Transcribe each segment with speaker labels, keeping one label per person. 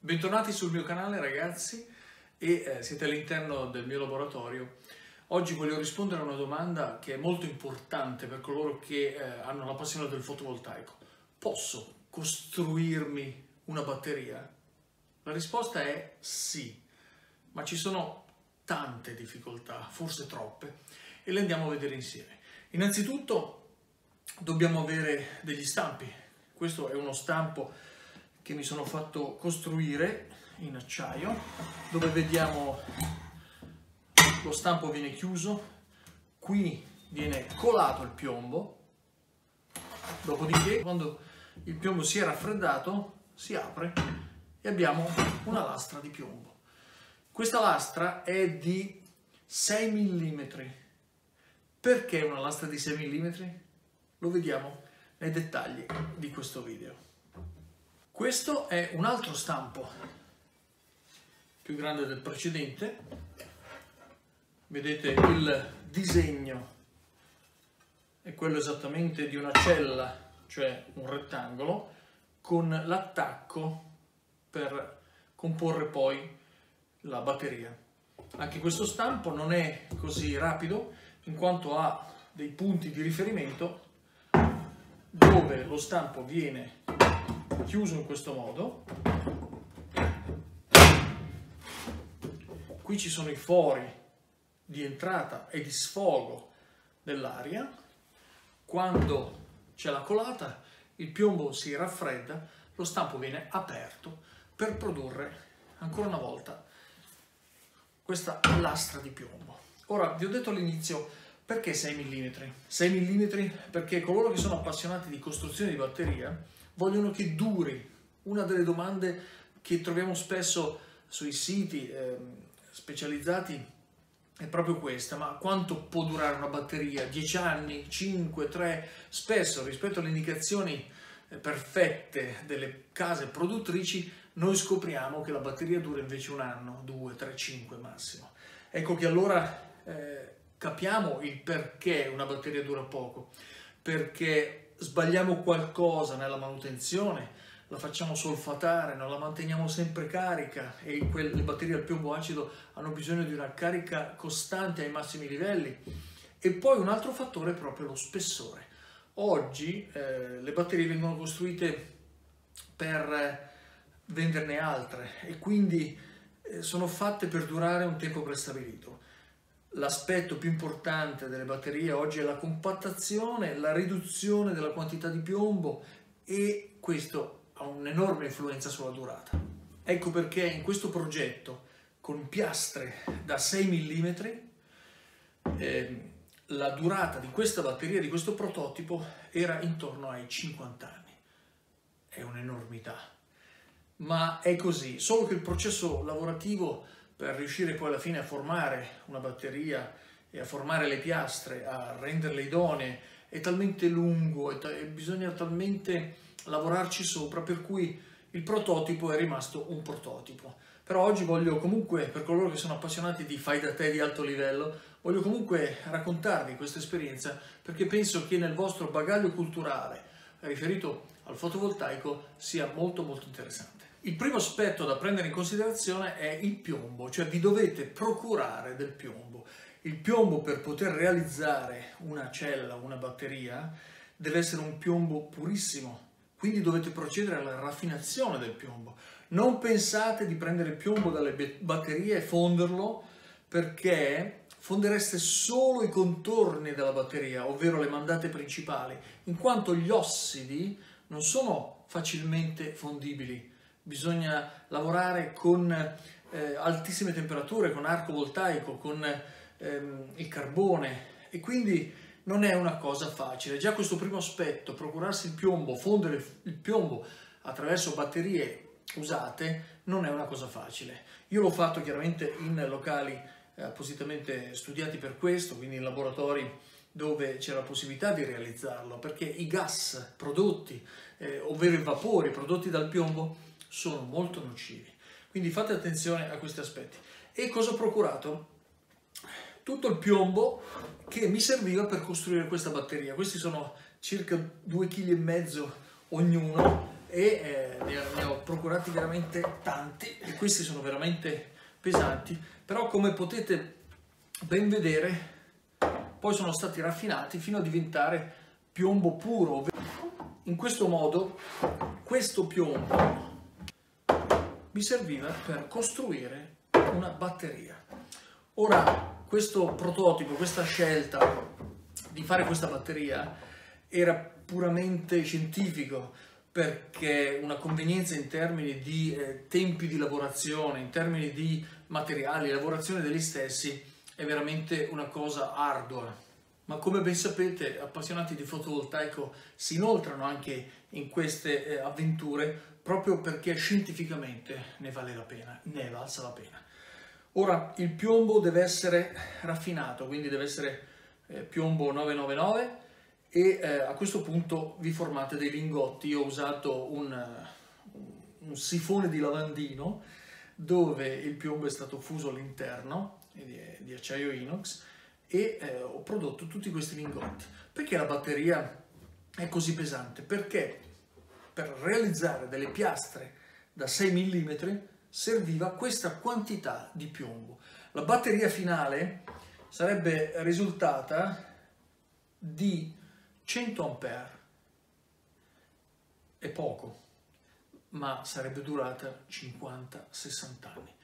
Speaker 1: Bentornati sul mio canale ragazzi e eh, siete all'interno del mio laboratorio. Oggi voglio rispondere a una domanda che è molto importante per coloro che eh, hanno la passione del fotovoltaico. Posso costruirmi una batteria? La risposta è sì, ma ci sono tante difficoltà, forse troppe, e le andiamo a vedere insieme. Innanzitutto dobbiamo avere degli stampi. Questo è uno stampo che mi sono fatto costruire in acciaio, dove vediamo lo stampo viene chiuso, qui viene colato il piombo, dopodiché quando il piombo si è raffreddato si apre e abbiamo una lastra di piombo. Questa lastra è di 6 mm. Perché una lastra di 6 mm? Lo vediamo nei dettagli di questo video. Questo è un altro stampo più grande del precedente. Vedete il disegno è quello esattamente di una cella, cioè un rettangolo, con l'attacco per comporre poi la batteria. Anche questo stampo non è così rapido in quanto ha dei punti di riferimento dove lo stampo viene chiuso in questo modo. Qui ci sono i fori di entrata e di sfogo dell'aria. Quando c'è la colata, il piombo si raffredda, lo stampo viene aperto per produrre ancora una volta questa lastra di piombo. Ora, vi ho detto all'inizio perché 6 mm? 6 mm perché coloro che sono appassionati di costruzione di batteria vogliono che duri. Una delle domande che troviamo spesso sui siti eh, specializzati è proprio questa, ma quanto può durare una batteria? 10 anni, 5, 3? Spesso rispetto alle indicazioni eh, perfette delle case produttrici noi scopriamo che la batteria dura invece un anno, 2, 3, 5 massimo. Ecco che allora eh, capiamo il perché una batteria dura poco, perché sbagliamo qualcosa nella manutenzione, la facciamo solfatare, non la manteniamo sempre carica e quelle, le batterie al piombo acido hanno bisogno di una carica costante ai massimi livelli. E poi un altro fattore è proprio lo spessore. Oggi eh, le batterie vengono costruite per venderne altre e quindi eh, sono fatte per durare un tempo prestabilito l'aspetto più importante delle batterie oggi è la compattazione, la riduzione della quantità di piombo e questo ha un'enorme influenza sulla durata. Ecco perché in questo progetto con piastre da 6 mm eh, la durata di questa batteria, di questo prototipo, era intorno ai 50 anni. È un'enormità. Ma è così, solo che il processo lavorativo per riuscire poi alla fine a formare una batteria e a formare le piastre, a renderle idonee, è talmente lungo e, bisogna talmente lavorarci sopra per cui il prototipo è rimasto un prototipo. Però oggi voglio comunque, per coloro che sono appassionati di fai da te di alto livello, voglio comunque raccontarvi questa esperienza perché penso che nel vostro bagaglio culturale riferito al fotovoltaico sia molto molto interessante. Il primo aspetto da prendere in considerazione è il piombo, cioè vi dovete procurare del piombo. Il piombo per poter realizzare una cella, una batteria, deve essere un piombo purissimo, quindi dovete procedere alla raffinazione del piombo. Non pensate di prendere piombo dalle batterie e fonderlo perché fondereste solo i contorni della batteria, ovvero le mandate principali, in quanto gli ossidi non sono facilmente fondibili bisogna lavorare con eh, altissime temperature, con arco voltaico, con ehm, il carbone e quindi non è una cosa facile. Già questo primo aspetto, procurarsi il piombo, fondere il piombo attraverso batterie usate, non è una cosa facile. Io l'ho fatto chiaramente in locali eh, appositamente studiati per questo, quindi in laboratori dove c'è la possibilità di realizzarlo, perché i gas prodotti, eh, ovvero i vapori prodotti dal piombo, sono molto nocivi. Quindi fate attenzione a questi aspetti. E cosa ho procurato? Tutto il piombo che mi serviva per costruire questa batteria. Questi sono circa 2,5 kg ognuno e eh, ne, ho procurati veramente tanti e questi sono veramente pesanti, però come potete ben vedere poi sono stati raffinati fino a diventare piombo puro. In questo modo questo piombo mi serviva per costruire una batteria. Ora questo prototipo, questa scelta di fare questa batteria era puramente scientifico perché una convenienza in termini di eh, tempi di lavorazione, in termini di materiali, lavorazione degli stessi è veramente una cosa ardua. Ma come ben sapete, appassionati di fotovoltaico si inoltrano anche in queste eh, avventure proprio perché scientificamente ne vale la pena, ne valsa la pena. Ora, il piombo deve essere raffinato, quindi deve essere eh, piombo 999 e eh, a questo punto vi formate dei lingotti. Io ho usato un, un sifone di lavandino dove il piombo è stato fuso all'interno di, di acciaio inox e eh, ho prodotto tutti questi lingotti. Perché la batteria è così pesante? Perché per realizzare delle piastre da 6 mm serviva questa quantità di piombo. La batteria finale sarebbe risultata di 100 A. È poco, ma sarebbe durata 50-60 anni.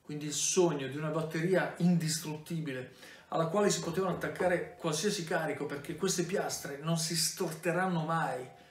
Speaker 1: Quindi il sogno di una batteria indistruttibile alla quale si potevano attaccare qualsiasi carico perché queste piastre non si storteranno mai.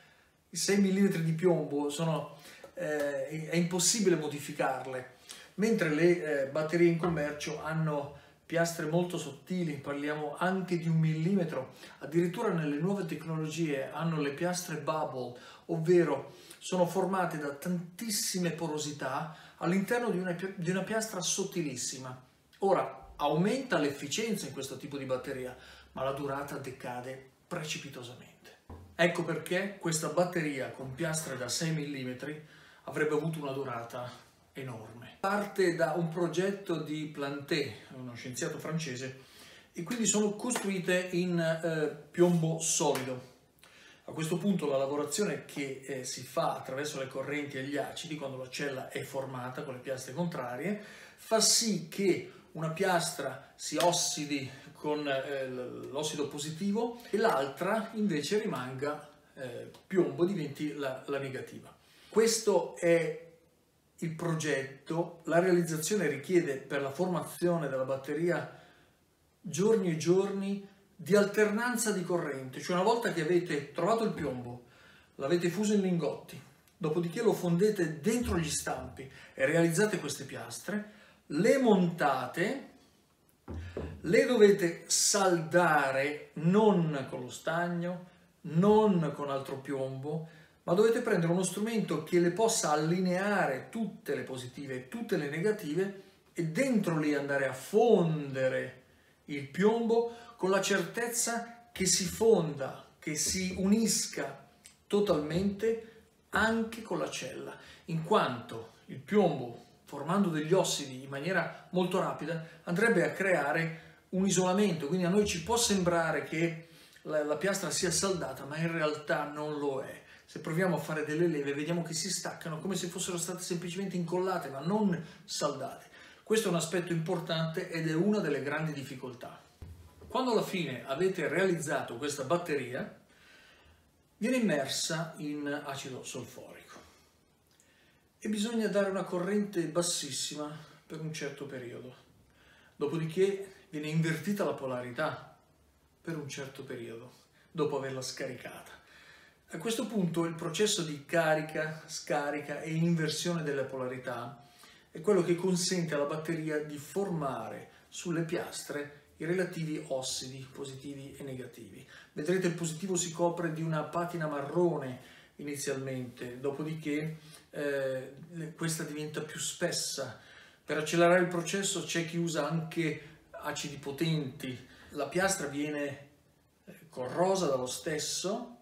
Speaker 1: I 6 mm di piombo sono, eh, è impossibile modificarle, mentre le eh, batterie in commercio hanno piastre molto sottili, parliamo anche di un millimetro, addirittura nelle nuove tecnologie hanno le piastre bubble, ovvero sono formate da tantissime porosità all'interno di una, di una piastra sottilissima. Ora, aumenta l'efficienza in questo tipo di batteria, ma la durata decade precipitosamente. Ecco perché questa batteria con piastre da 6 mm avrebbe avuto una durata enorme. Parte da un progetto di Planté, uno scienziato francese, e quindi sono costruite in eh, piombo solido. A questo punto la lavorazione che eh, si fa attraverso le correnti e gli acidi, quando la cella è formata con le piastre contrarie, fa sì che una piastra si ossidi con eh, l'ossido positivo e l'altra invece rimanga eh, piombo, diventi la, la negativa. Questo è il progetto, la realizzazione richiede per la formazione della batteria giorni e giorni di alternanza di corrente, cioè una volta che avete trovato il piombo, l'avete fuso in lingotti, dopodiché lo fondete dentro gli stampi e realizzate queste piastre, le montate, le dovete saldare non con lo stagno, non con altro piombo, ma dovete prendere uno strumento che le possa allineare tutte le positive e tutte le negative e dentro lì andare a fondere il piombo con la certezza che si fonda, che si unisca totalmente anche con la cella, in quanto il piombo, formando degli ossidi in maniera molto rapida, andrebbe a creare un isolamento, quindi a noi ci può sembrare che la, la piastra sia saldata, ma in realtà non lo è se proviamo a fare delle leve vediamo che si staccano come se fossero state semplicemente incollate ma non saldate. Questo è un aspetto importante ed è una delle grandi difficoltà. Quando alla fine avete realizzato questa batteria viene immersa in acido solforico e bisogna dare una corrente bassissima per un certo periodo. Dopodiché viene invertita la polarità per un certo periodo dopo averla scaricata. A questo punto il processo di carica, scarica e inversione delle polarità è quello che consente alla batteria di formare sulle piastre i relativi ossidi positivi e negativi. Vedrete il positivo si copre di una patina marrone inizialmente, dopodiché eh, questa diventa più spessa. Per accelerare il processo c'è chi usa anche acidi potenti. La piastra viene eh, corrosa dallo stesso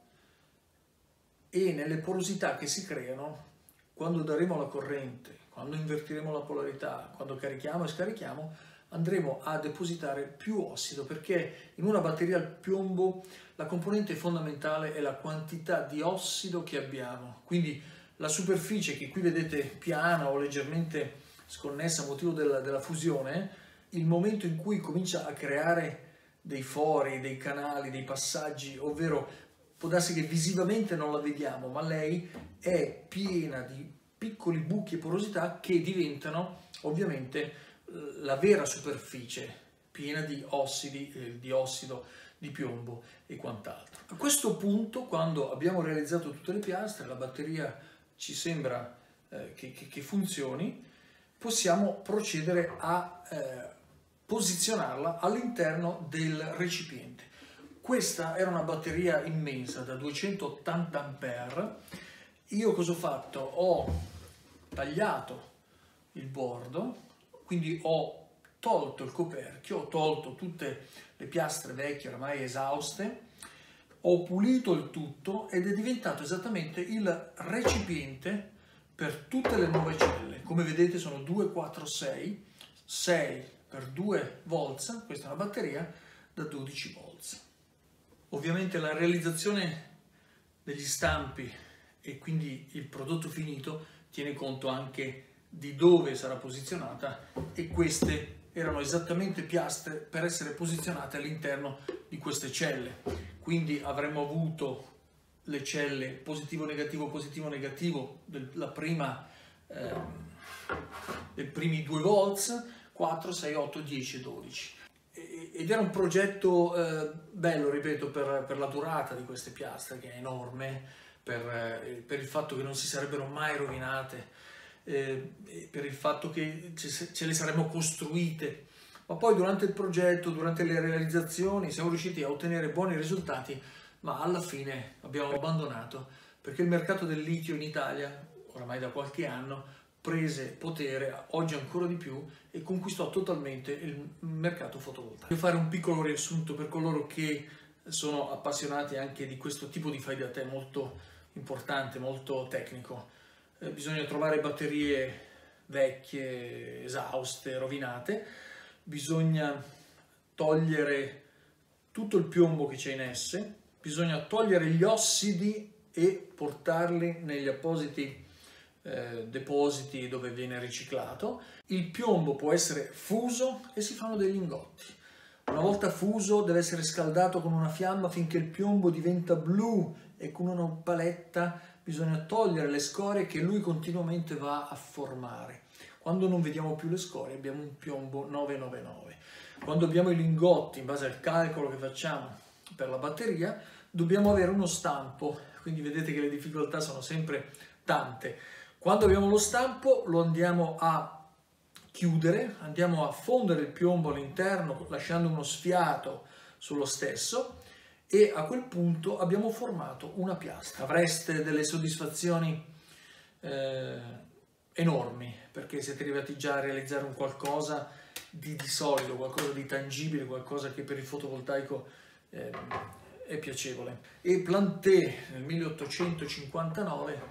Speaker 1: e nelle porosità che si creano quando daremo la corrente, quando invertiremo la polarità, quando carichiamo e scarichiamo, andremo a depositare più ossido perché in una batteria al piombo la componente fondamentale è la quantità di ossido che abbiamo, quindi la superficie che qui vedete piana o leggermente sconnessa a motivo della, della fusione, il momento in cui comincia a creare dei fori, dei canali, dei passaggi, ovvero può darsi che visivamente non la vediamo, ma lei è piena di piccoli buchi e porosità che diventano ovviamente eh, la vera superficie piena di ossidi, eh, di ossido, di piombo e quant'altro. A questo punto, quando abbiamo realizzato tutte le piastre, la batteria ci sembra eh, che, che, che, funzioni, possiamo procedere a eh, posizionarla all'interno del recipiente. Questa era una batteria immensa da 280 A. Io cosa ho fatto? Ho tagliato il bordo, quindi ho tolto il coperchio, ho tolto tutte le piastre vecchie oramai esauste, ho pulito il tutto ed è diventato esattamente il recipiente per tutte le nuove celle. Come vedete sono 2, 4, 6, 6 per 2 volts, questa è una batteria da 12 volts. Ovviamente la realizzazione degli stampi e quindi il prodotto finito tiene conto anche di dove sarà posizionata e queste erano esattamente piastre per essere posizionate all'interno di queste celle. Quindi avremmo avuto le celle positivo, negativo, positivo, negativo della prima, eh, dei primi due volts, 4, 6, 8, 10, 12. Ed era un progetto eh, bello, ripeto, per, per, la durata di queste piastre, che è enorme, per, eh, per il fatto che non si sarebbero mai rovinate eh, per il fatto che ce le saremmo costruite, ma poi durante il progetto, durante le realizzazioni siamo riusciti a ottenere buoni risultati, ma alla fine abbiamo abbandonato perché il mercato del litio in Italia, oramai da qualche anno, prese potere, oggi ancora di più, e conquistò totalmente il mercato fotovoltaico. Voglio fare un piccolo riassunto per coloro che sono appassionati anche di questo tipo di fai da te molto importante, molto tecnico. Eh, bisogna trovare batterie vecchie, esauste, rovinate, bisogna togliere tutto il piombo che c'è in esse, bisogna togliere gli ossidi e portarli negli appositi eh, depositi dove viene riciclato. Il piombo può essere fuso e si fanno degli ingotti. Una volta fuso deve essere scaldato con una fiamma finché il piombo diventa blu e con una paletta bisogna togliere le scorie che lui continuamente va a formare. Quando non vediamo più le scorie abbiamo un piombo 999. Quando abbiamo i lingotti, in base al calcolo che facciamo per la batteria, dobbiamo avere uno stampo, quindi vedete che le difficoltà sono sempre tante. Quando abbiamo lo stampo lo andiamo a chiudere, andiamo a fondere il piombo all'interno lasciando uno sfiato sullo stesso e a quel punto abbiamo formato una piastra. Avreste delle soddisfazioni eh, enormi perché siete arrivati già a realizzare un qualcosa di, di, solido, qualcosa di tangibile, qualcosa che per il fotovoltaico eh, è piacevole. E Planté nel 1859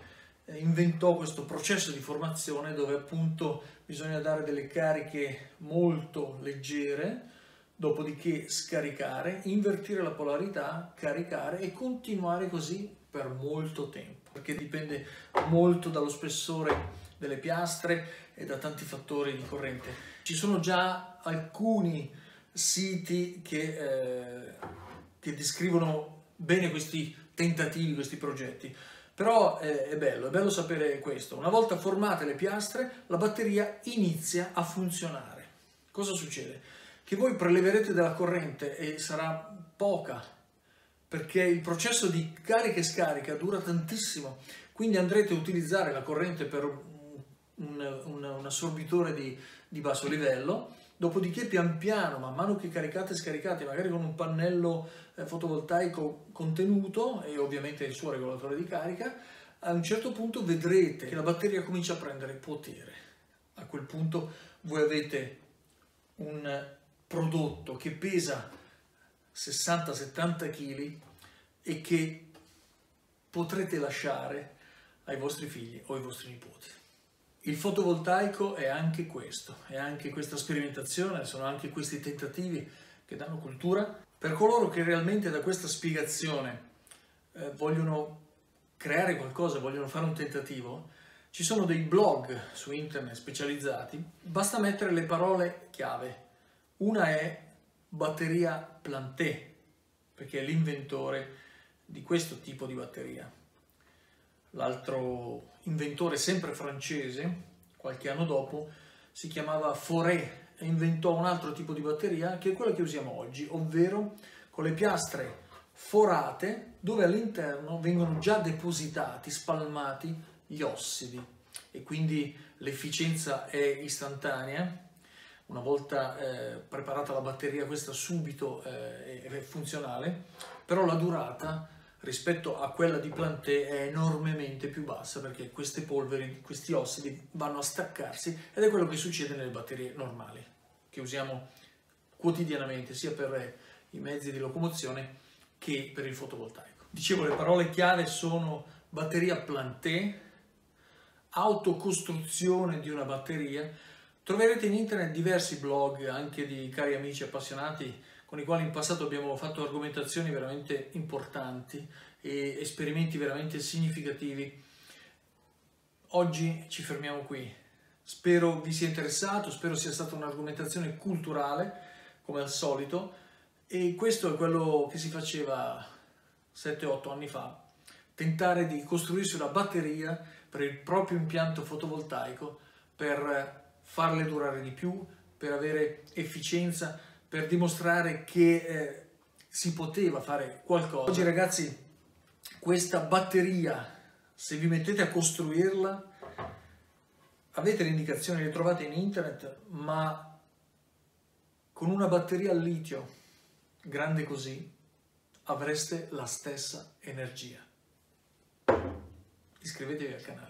Speaker 1: eh, inventò questo processo di formazione dove appunto bisogna dare delle cariche molto leggere dopodiché scaricare, invertire la polarità, caricare e continuare così per molto tempo, perché dipende molto dallo spessore delle piastre e da tanti fattori di corrente. Ci sono già alcuni siti che, eh, che descrivono bene questi tentativi, questi progetti. Però eh, è bello, è bello sapere questo. Una volta formate le piastre, la batteria inizia a funzionare. Cosa succede? che voi preleverete dalla corrente e sarà poca, perché il processo di carica e scarica dura tantissimo, quindi andrete a utilizzare la corrente per un, un, un assorbitore di, di basso livello, dopodiché pian piano, man mano che caricate e scaricate, magari con un pannello eh, fotovoltaico contenuto e ovviamente il suo regolatore di carica, a un certo punto vedrete che la batteria comincia a prendere potere. A quel punto voi avete un prodotto che pesa 60-70 kg e che potrete lasciare ai vostri figli o ai vostri nipoti. Il fotovoltaico è anche questo, è anche questa sperimentazione, sono anche questi tentativi che danno cultura. Per coloro che realmente da questa spiegazione eh, vogliono creare qualcosa, vogliono fare un tentativo, ci sono dei blog su internet specializzati, basta mettere le parole chiave. Una è batteria Planté, perché è l'inventore di questo tipo di batteria. L'altro inventore, sempre francese, qualche anno dopo, si chiamava Foré e inventò un altro tipo di batteria che è quella che usiamo oggi, ovvero con le piastre forate dove all'interno vengono già depositati, spalmati gli ossidi e quindi l'efficienza è istantanea. Una volta eh, preparata la batteria questa subito eh, è funzionale, però la durata rispetto a quella di Planté è enormemente più bassa perché queste polveri, questi ossidi vanno a staccarsi ed è quello che succede nelle batterie normali che usiamo quotidianamente sia per i mezzi di locomozione che per il fotovoltaico. Dicevo le parole chiave sono batteria Planté, autocostruzione di una batteria. Troverete in internet diversi blog anche di cari amici appassionati con i quali in passato abbiamo fatto argomentazioni veramente importanti e esperimenti veramente significativi. Oggi ci fermiamo qui. Spero vi sia interessato, spero sia stata un'argomentazione culturale, come al solito, e questo è quello che si faceva 7-8 anni fa, tentare di costruirsi una batteria per il proprio impianto fotovoltaico per farle durare di più, per avere efficienza, per dimostrare che eh, si poteva fare qualcosa. Oggi ragazzi questa batteria, se vi mettete a costruirla, avete le indicazioni, le trovate in internet, ma con una batteria al litio grande così avreste la stessa energia. Iscrivetevi al canale.